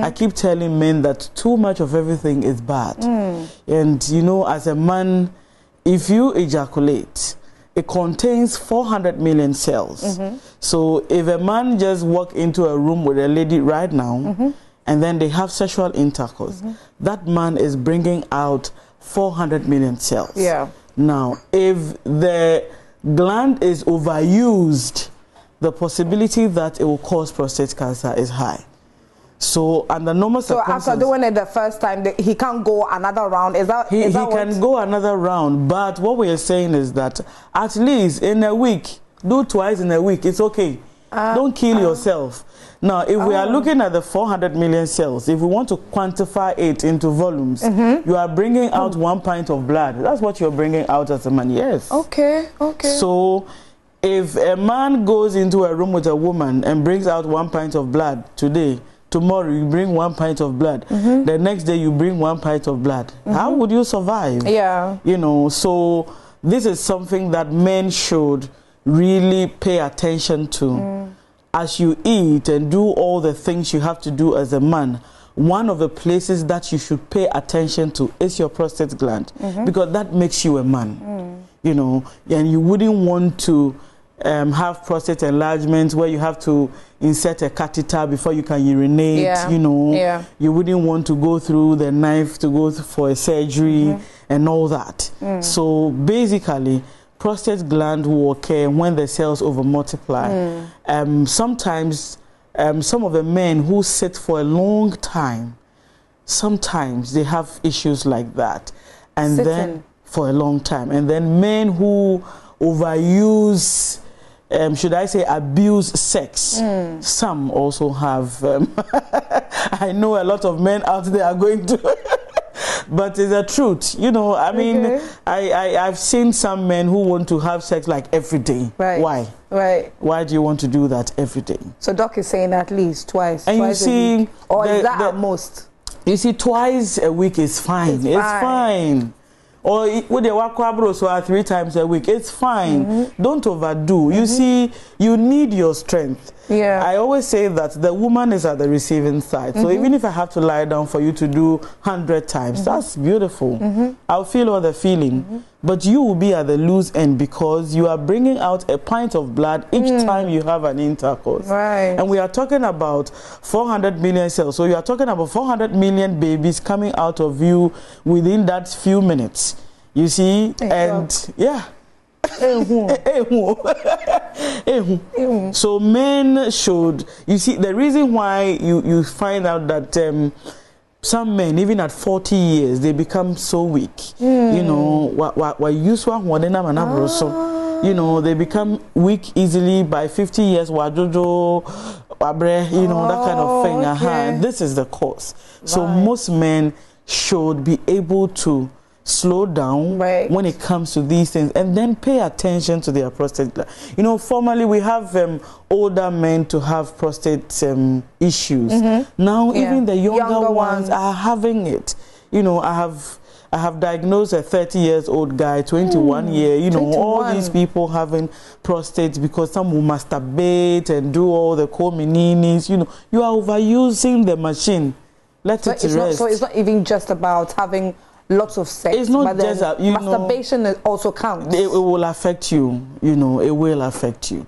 -hmm. I keep telling men that too much of everything is bad. Mm. And you know, as a man, if you ejaculate, it contains 400 million cells. Mm -hmm. So if a man just walk into a room with a lady right now mm -hmm. and then they have sexual intercourse, mm -hmm. that man is bringing out 400 million cells. Yeah. Now, if the gland is overused, the possibility that it will cause prostate cancer is high. So under normal so circumstances, after doing it the first time, he can't go another round. Is that he, is that he can go another round? But what we are saying is that at least in a week, do twice in a week. It's okay. Uh, Don't kill uh, yourself. Now, if we are oh. looking at the 400 million cells, if we want to quantify it into volumes, mm -hmm. you are bringing out mm. one pint of blood. That's what you're bringing out as a man. Yes. Okay. Okay. So if a man goes into a room with a woman and brings out one pint of blood today, tomorrow you bring one pint of blood mm -hmm. the next day you bring one pint of blood mm -hmm. how would you survive yeah you know so this is something that men should really pay attention to mm. as you eat and do all the things you have to do as a man one of the places that you should pay attention to is your prostate gland -hmm. because that makes you a man mm. you know and you wouldn't want to um, have prostate enlargement where you have to insert a catheter before you can urinate, yeah. you know. Yeah. You wouldn't want to go through the knife to go for a surgery mm -hmm. and all that. Mm. So basically, prostate gland will occur when the cells over multiply. Mm. Um, sometimes, um, some of the men who sit for a long time, sometimes they have issues like that. And Sitting. then, for a long time. And then men who overuse um, should I say, abuse sex. Mm. Some also have. Um, I know a lot of men out there are going to. but it's the truth. You know, I mean, okay. I, I, I've seen some men who want to have sex like every day. Right. Why? Right. Why do you want to do that every day? So Doc is saying at least twice. And twice you see, or the, is that the, at most? You see, twice a week is fine. It's, it's fine. fine or with the wakwa so three times a week it's fine mm -hmm. don't overdo mm -hmm. you mm-hmm. see you need your strength yeah i always say that the woman is at the receiving side so mm -hmm. even if i have to lie down for you to do 100 times mm-hmm. that's beautiful mm-hmm. i'll feel all the feeling but you will be at the loose end because you are bringing out a pint of blood each mm. time you have an intercourse. Right. And we are talking about 400 million cells. So you are talking about 400 million babies coming out of you within that few minutes. You see? and yeah. so men should you see the reason why you you find out that um, some men even at 40 years they become so weak mm. you know what what what usual ah. you know they become weak easily by 50 years wajojo you know that kind of thing oh, okay. uh -huh. this is the cause right. so most men should be able to slow down right. when it comes to these things and then pay attention to their prostate you know formally we have um, older men to have prostate um, issues mm -hmm. now yeah. even the younger, younger ones, ones are having it you know i have I have diagnosed a 30 years old guy, 21 mm, year, you know, 21. all these people having prostate because some will masturbate and do all the comininis, you know, you are overusing the machine. Let so it rest. Not, so it's not even just about having lots of sex. It's not just a, you masturbation know, also counts. It, it will affect you. You know, it will affect you.